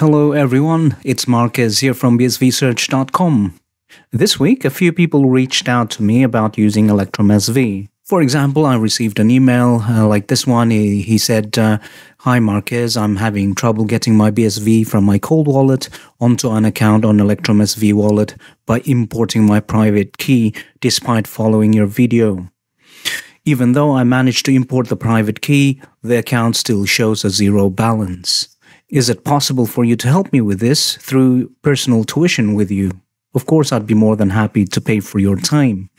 Hello everyone, it's Marquez here from bsvsearch.com. This week, a few people reached out to me about using Electrum SV. For example, I received an email uh, like this one. He, he said, uh, Hi Marquez, I'm having trouble getting my BSV from my cold wallet onto an account on Electrum SV wallet by importing my private key despite following your video. Even though I managed to import the private key, the account still shows a zero balance. Is it possible for you to help me with this through personal tuition with you? Of course, I'd be more than happy to pay for your time.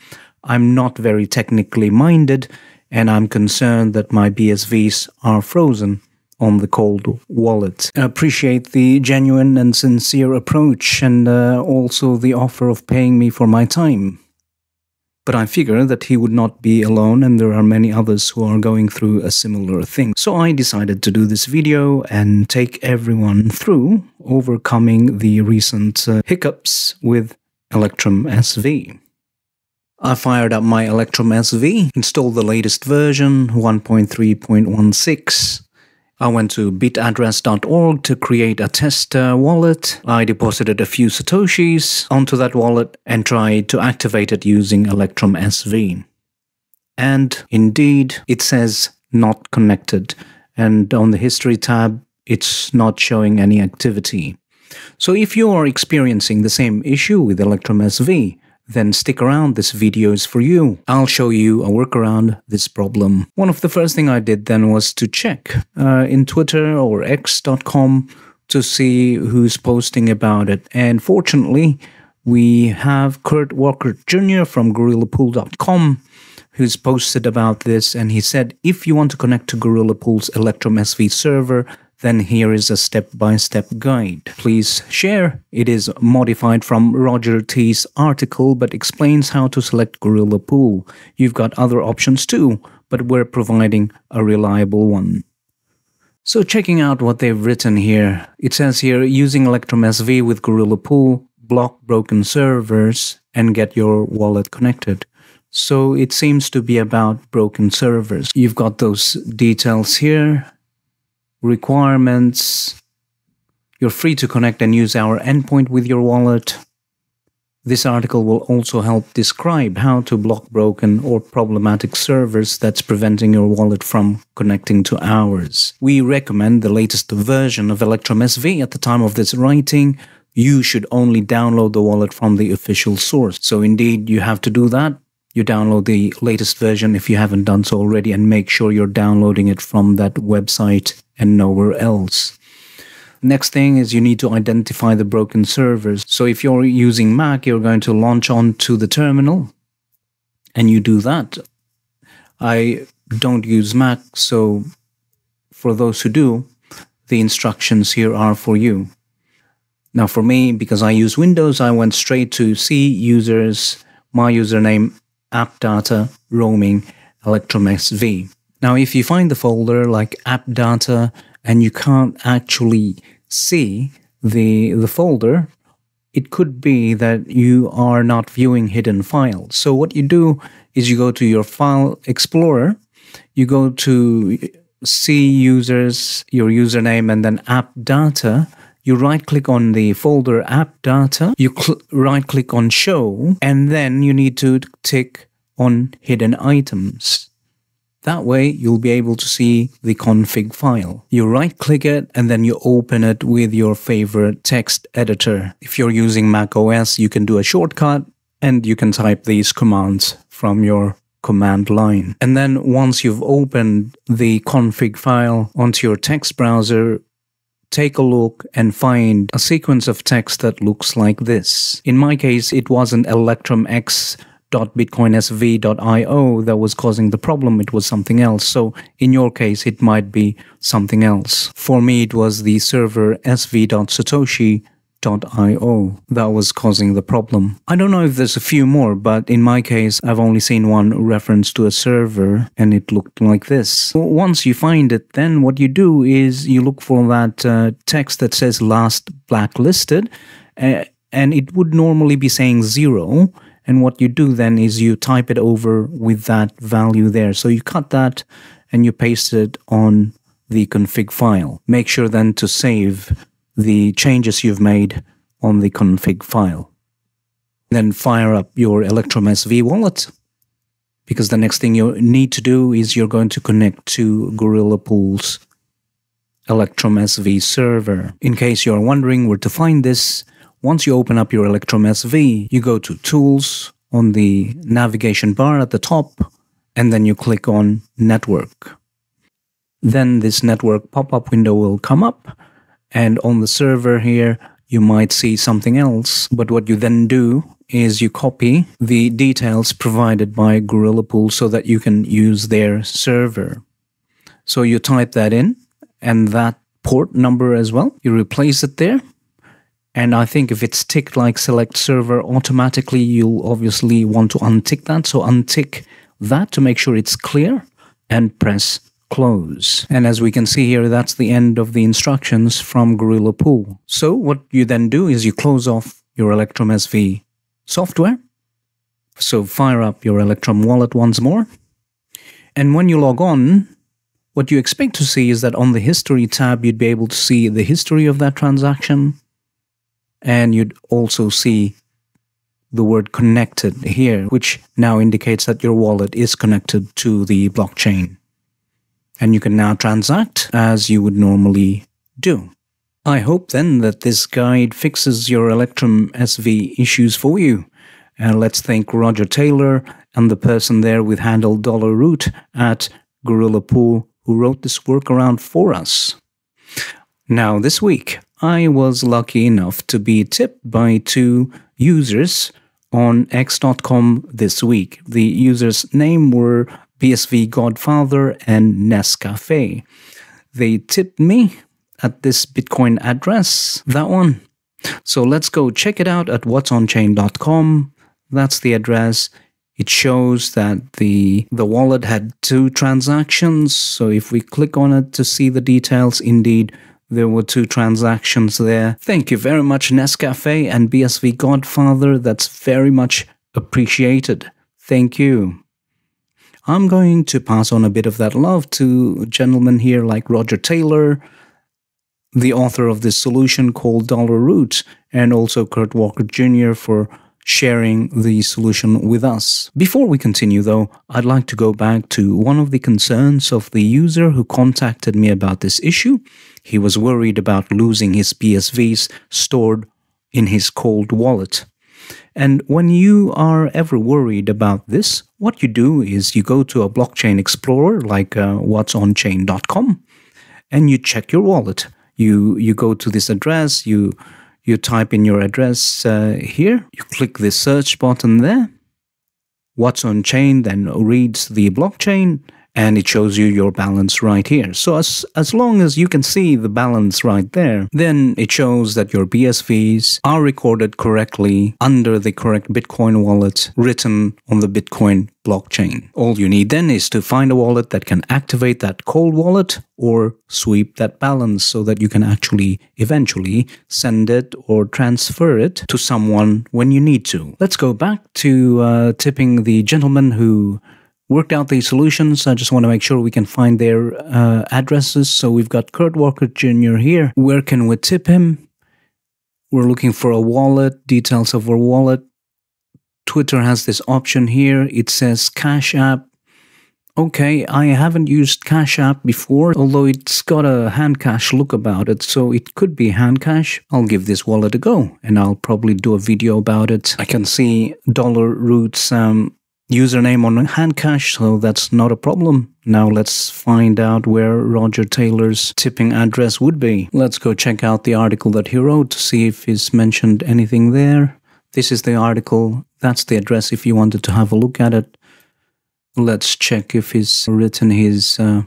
I'm not very technically minded, and I'm concerned that my BSVs are frozen on the cold wallet. I appreciate the genuine and sincere approach and uh, also the offer of paying me for my time. But I figure that he would not be alone and there are many others who are going through a similar thing. So I decided to do this video and take everyone through overcoming the recent uh, hiccups with Electrum SV. I fired up my Electrum SV, installed the latest version 1.3.16. I went to bitaddress.org to create a test uh, wallet. I deposited a few satoshis onto that wallet and tried to activate it using Electrum SV. And indeed, it says not connected. And on the history tab, it's not showing any activity. So if you are experiencing the same issue with Electrum SV, then stick around, this video is for you. I'll show you a workaround this problem. One of the first thing I did then was to check uh, in Twitter or x.com to see who's posting about it. And fortunately, we have Kurt Walker Jr. from GorillaPool.com who's posted about this and he said if you want to connect to Gorilla Pool's Electrum SV server then here is a step-by-step -step guide. Please share. It is modified from Roger T's article but explains how to select Gorilla Pool. You've got other options too, but we're providing a reliable one. So checking out what they've written here, it says here using Electrum SV with Gorilla Pool, block broken servers and get your wallet connected. So it seems to be about broken servers. You've got those details here requirements. You're free to connect and use our endpoint with your wallet. This article will also help describe how to block broken or problematic servers that's preventing your wallet from connecting to ours. We recommend the latest version of Electrum SV at the time of this writing. You should only download the wallet from the official source. So indeed, you have to do that you download the latest version if you haven't done so already and make sure you're downloading it from that website and nowhere else. Next thing is you need to identify the broken servers. So if you're using Mac, you're going to launch onto the terminal and you do that. I don't use Mac, so for those who do, the instructions here are for you. Now for me, because I use Windows, I went straight to C users, my username app data roaming Electrum SV. Now, if you find the folder like app data and you can't actually see the, the folder, it could be that you are not viewing hidden files. So what you do is you go to your file explorer, you go to C users, your username, and then app data, you right click on the folder app data, you right click on show, and then you need to tick on hidden items. That way, you'll be able to see the config file. You right click it and then you open it with your favorite text editor. If you're using Mac OS, you can do a shortcut and you can type these commands from your command line. And then once you've opened the config file onto your text browser, take a look and find a sequence of text that looks like this. In my case, it was an Electrum X .bitcoinsv.io that was causing the problem. It was something else. So in your case, it might be something else. For me, it was the server sv.satoshi.io that was causing the problem. I don't know if there's a few more, but in my case, I've only seen one reference to a server and it looked like this. Once you find it, then what you do is you look for that uh, text that says last blacklisted uh, and it would normally be saying zero and what you do then is you type it over with that value there. So you cut that and you paste it on the config file. Make sure then to save the changes you've made on the config file. Then fire up your Electrum SV wallet because the next thing you need to do is you're going to connect to Gorilla Pool's Electrum SV server. In case you're wondering where to find this, once you open up your Electrum SV, you go to Tools on the navigation bar at the top, and then you click on Network. Then this network pop-up window will come up, and on the server here, you might see something else. But what you then do is you copy the details provided by Gorilla Pool so that you can use their server. So you type that in and that port number as well. You replace it there. And I think if it's ticked like select server automatically, you'll obviously want to untick that. So untick that to make sure it's clear and press close. And as we can see here, that's the end of the instructions from Gorilla Pool. So what you then do is you close off your Electrum SV software. So fire up your Electrum wallet once more. And when you log on, what you expect to see is that on the history tab, you'd be able to see the history of that transaction. And you'd also see the word connected here, which now indicates that your wallet is connected to the blockchain. And you can now transact as you would normally do. I hope then that this guide fixes your Electrum SV issues for you. And let's thank Roger Taylor and the person there with handle dollar $root at Gorilla Pool who wrote this workaround for us. Now, this week, I was lucky enough to be tipped by two users on x.com this week. The users' name were BSV Godfather and Nescafe. They tipped me at this Bitcoin address, that one. So let's go check it out at whatsonchain.com. That's the address it shows that the the wallet had two transactions so if we click on it to see the details indeed there were two transactions there. Thank you very much nescafe and bsv godfather. That's very much appreciated. Thank you. I'm going to pass on a bit of that love to gentlemen here like roger taylor the author of this solution called dollar root and also kurt walker jr for sharing the solution with us. Before we continue though, I'd like to go back to one of the concerns of the user who contacted me about this issue. He was worried about losing his BSVs stored in his cold wallet. And when you are ever worried about this, what you do is you go to a blockchain explorer like uh, whatsonchain.com and you check your wallet. You you go to this address, you you type in your address uh, here, you click the search button there. What's on chain then reads the blockchain and it shows you your balance right here. So as, as long as you can see the balance right there, then it shows that your BSVs are recorded correctly under the correct Bitcoin wallet written on the Bitcoin blockchain. All you need then is to find a wallet that can activate that cold wallet or sweep that balance so that you can actually eventually send it or transfer it to someone when you need to. Let's go back to uh, tipping the gentleman who worked out these solutions. I just want to make sure we can find their uh, addresses. So we've got Kurt Walker Jr. here. Where can we tip him? We're looking for a wallet, details of our wallet. Twitter has this option here. It says Cash App. Okay, I haven't used Cash App before, although it's got a Handcash look about it, so it could be Handcash. I'll give this wallet a go, and I'll probably do a video about it. I can see Dollar Roots um, username on Handcash, so that's not a problem. Now let's find out where Roger Taylor's tipping address would be. Let's go check out the article that he wrote to see if he's mentioned anything there. This is the article. That's the address if you wanted to have a look at it. Let's check if he's written his uh,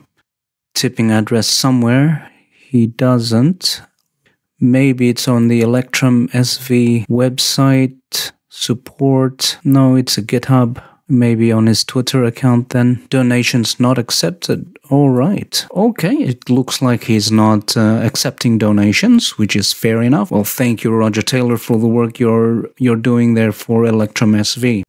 tipping address somewhere. He doesn't. Maybe it's on the Electrum SV website support. No, it's a GitHub Maybe on his Twitter account then. Donations not accepted. All right. Okay, it looks like he's not uh, accepting donations, which is fair enough. Well, thank you, Roger Taylor, for the work you're you're doing there for Electrum SV.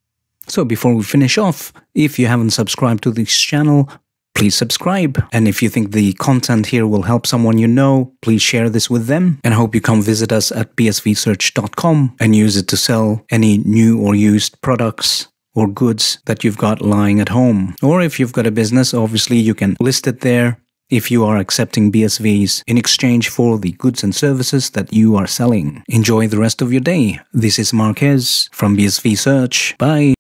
So before we finish off, if you haven't subscribed to this channel, please subscribe. And if you think the content here will help someone you know, please share this with them. And I hope you come visit us at bsvsearch.com and use it to sell any new or used products or goods that you've got lying at home. Or if you've got a business, obviously you can list it there if you are accepting BSVs in exchange for the goods and services that you are selling. Enjoy the rest of your day. This is Marquez from BSV Search. Bye.